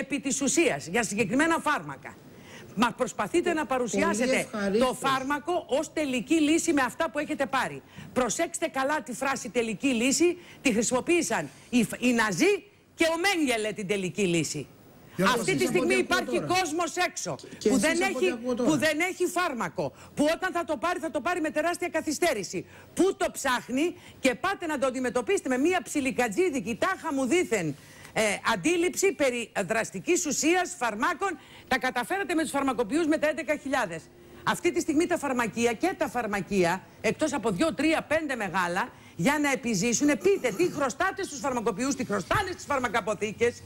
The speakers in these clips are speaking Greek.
επί της ουσίας για συγκεκριμένα φάρμακα. Μα προσπαθείτε να παρουσιάσετε ευχαρίστως. το φάρμακο ως τελική λύση με αυτά που έχετε πάρει. Προσέξτε καλά τη φράση τελική λύση, τη χρησιμοποίησαν οι, φ- οι Ναζί και ο Μέγκελε την τελική λύση. Για να Αυτή σας τη από ό,τι στιγμή ακούω υπάρχει τώρα. κόσμος έξω και που, εσείς δεν από ό,τι έχει, ακούω τώρα. που δεν έχει φάρμακο, που όταν θα το πάρει θα το πάρει με τεράστια καθυστέρηση. Πού το ψάχνει και πάτε να το αντιμετωπίσετε με μία ψιλικατζίδικη τάχα μου δήθεν ε, αντίληψη περί δραστικής ουσίας φαρμάκων. Τα καταφέρατε με τους φαρμακοποιούς με τα 11.000. Αυτή τη στιγμή τα φαρμακεία και τα φαρμακεία, εκτός από 2, 3, 5 μεγάλα, για να επιζήσουν, πείτε τι χρωστάτε στους φαρμακοποιούς, τι χρωστάνε στις φαρμακαποθήκες,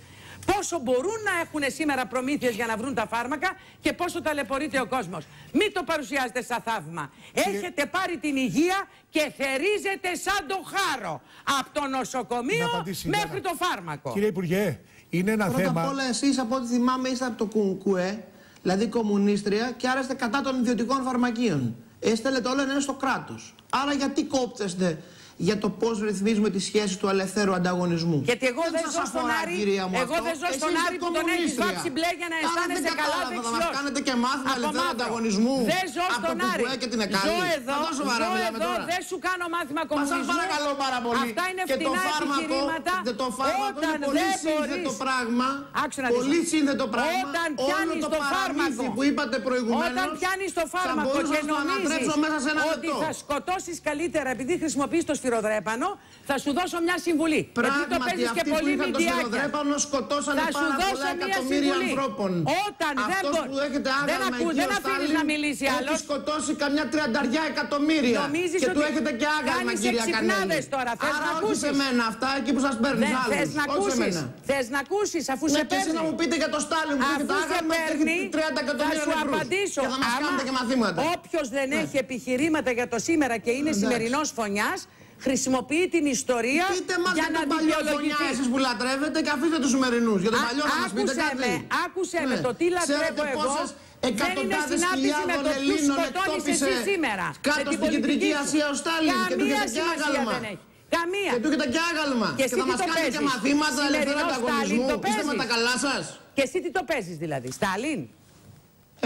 πόσο μπορούν να έχουν σήμερα προμήθειες για να βρουν τα φάρμακα και πόσο ταλαιπωρείται ο κόσμος. Μην το παρουσιάζετε σαν θαύμα. Έχετε πάρει την υγεία και θερίζετε σαν το χάρο. Από το Να νοσοκομείο απαντήσει η μέχρι Γιάννα. το φάρμακο. Κύριε Υπουργέ, είναι ένα Πρώτα θέμα. απ' όλα, εσείς από ό,τι θυμάμαι είστε από το ΚΟΚΟΕ, δηλαδή κομμουνίστρια, και άρα είστε κατά των ιδιωτικών φαρμακείων. Εσείς θέλετε όλα να είναι στο κράτος. Άρα, γιατί κόπτεστε για το πώς ρυθμίζουμε τι σχέσει του ελευθέρου ανταγωνισμού. Γιατί εγώ δεν σας ζω στον αφορά, Άρη, κυρία μου, εγώ αυτό. δεν ζω Εσείς στον είστε Άρη που τον έχεις κομμουνίστρια. βάψει μπλε για να Άρα αισθάνεσαι δεν καλά κατάλαβα, Θα μας δεξιός. κάνετε και μάθημα Από ελευθέρου μαύρο. ανταγωνισμού. Δεν ζω από στον το Άρη. ΚΟΚΟΕ και την ΕΚΑΛΗ. Ζω εδώ, Μα τόσο σοβαρά ζω μιλάμε εδώ, τώρα. δεν σου κάνω μάθημα Μα κομμουνισμού. σας παρακαλώ πάρα πολύ. Αυτά είναι και το φτηνά φάρμακο, επιχειρήματα. δε- το φάρμακο Όταν είναι πολύ δεν σύνθετο μπορείς- πράγμα. Άκουσε να δεις. Πολύ σύνθετο πράγμα. Όταν Όλο πιάνεις το το παραμύθι φάρμακο. που είπατε προηγουμένως, Όταν πιάνεις το φάρμακο θα μπορούσα και να το νομίζεις ανατρέψω μέσα σε ένα ότι λεπτό. θα σκοτώσεις καλύτερα επειδή χρησιμοποιείς το σφυροδρέπανο, θα σου δώσω μια συμβουλή. Γιατί το Πράγματι, παίζεις και αυτοί που πολύ είχαν το μηντιάκια. σφυροδρέπανο σκοτώσανε Θα σου πάρα δώσω πολλά μια εκατομμύρια συμβουλή. ανθρώπων. Όταν δεν Αυτός μπο- που έχετε δεν άγαλμα ακού- εκεί, δεν ο αφήνεις Στάλιν, να μιλήσει έχει άλλος. σκοτώσει καμιά τριανταριά εκατομμύρια. Νομίζεις και του ότι έχετε και άγαλμα, κάνεις κυρία εξυπνάδες Κανέλη. τώρα. Θες Άρα να όχι ακούσεις. σε μένα αυτά, εκεί που σας παίρνεις Δεν άλλους. θες να όχι σε ακούσεις. μένα. Θες να ακούσεις αφού Ναι, σε και εσύ παίρνει. να μου πείτε για το Στάλιν που έχετε Αφού σε άγαλμα και παίρνει, έχετε 30 θα εκατομμύρια σου νεκρούς. απαντήσω. Και θα μας Άμα κάνετε και μαθήματα. Όποιος δεν έχει επιχειρήματα για το σήμερα και είναι Εντάξει. σημερινός φωνιάς, χρησιμοποιεί την ιστορία Πείτε μας για για να τον την παλιό φωνιά δικαιολογηθεί. εσείς που λατρεύετε και αφήστε τους σημερινούς. Για τον Α- παλιό θα μας πείτε άκουσε κάτι. με, άκουσε με, Ναι. το τι λατρεύω Ξέρετε εγώ πόσες δεν είναι εκατοντάδες συνάρτηση με χιλιάδων το ποιους Ελλήνων σκοτώνεις εκτόπισε εσύ σήμερα. κάτω με την στην κεντρική πολιτική σου. Ασία ο Στάλιν και του Καμία είχε και σημασία άγαλμα. δεν έχει. Καμία. Και του έχετε και άγαλμα. Και Και, εσύ θα τι μας το κάνετε και παίζεις; μαθήματα ελευθερού Σημερινό ανταγωνισμού. Στάλιν το Είστε με παίζεις; τα καλά σας. Και εσύ τι το παίζεις δηλαδή, Στάλιν;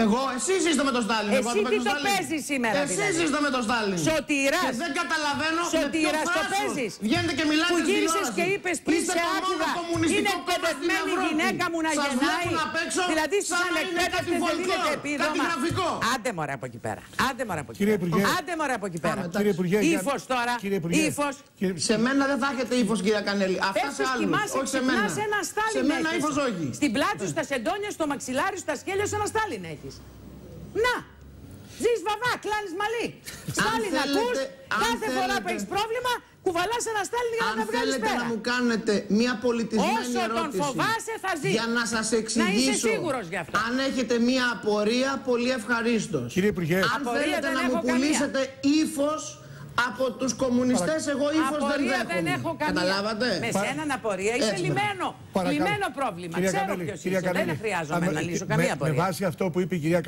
Εγώ, εσείς είστε με τον Στάλιν. εγώ Εσύ δεν τι με τον το Στάλιν. παίζεις σήμερα, Εσείς δηλαδή; είστε με τον Στάλιν. Σωτηράς. Και δεν καταλαβαίνω με ποιο Σωτήρας το θράσος παίζεις. Βγαίνετε και μιλάτε Που στην γύρισες τηλεόραση. και είπες πριν Είστε σε το μόνος άκουγα. κομμουνιστικό Είναι κόμμα στην εκπαιδευμένη η Ευρώπη. γυναίκα μου να Σας γεννάει. βλέπουν απ' έξω Δηλαδή στους σαν να είναι κάτι ανεκπαίδευτες δεν folklore, δίνεται κάτι επίδομα. γραφικό. Άντε μωρέ από εκεί πέρα. Άντε μωρέ από εκεί Κύριε πέρα. Υπουργέ. Άντε μωρέ από εκεί πέρα. Πάμε, Κύριε Υπουργέ, για- Ύφος τώρα. Κύριε Υπουργέ, Ύφος. κύριε- Σε μένα δεν θα έχετε ύφος, κυρία Κανέλη. Αυτά Πέφτεις, σε άλλους. κοιμάσαι, Όχι σε μένα. ξυπνάς ένα Στάλιν Σε μένα έχεις. ύφος όχι. Στην πλάτη σου, στα σεντόνια, στο μαξιλάρι σου, στα σκέλια σου, ένα Στάλιν έχεις. Να! Ζεις βαβά, κλάνεις μαλλί. Στάλιν θέλετε- ακούς, αν κάθε φορά θέλετε- που έχεις πρόβλημα, κουβαλάς ένα Στάλιν για να τα Αν βγάλεις θέλετε πέρα. να μου κάνετε μια πολιτισμένη Όσο τον ερώτηση φοβάσαι, θα ζει. για να σας Να εξηγήσω είσαι σίγουρος γι' αυτό. αν έχετε μια απορία, πολύ ευχαρίστως. Κύριε Υπουργέ, Αν Απορία θέλετε δεν να έχω μου καμία. πουλήσετε ύφος από τους κομμουνιστές, εγώ ύφος δεν Απορία δέχομαι. δεν έχω καμία. Καταλάβατε; Με Παρα- σένα απορία είσαι Έτσι, λιμένο. παρακαλώ. Λιμένο πρόβλημα. Κυρία Ξέρω Κανέλη, ποιος κυρία είσαι. Δεν Κανέλη, χρειάζομαι αν- να λύσω με- καμία Με απορία. βάση αυτό που είπε η κυρία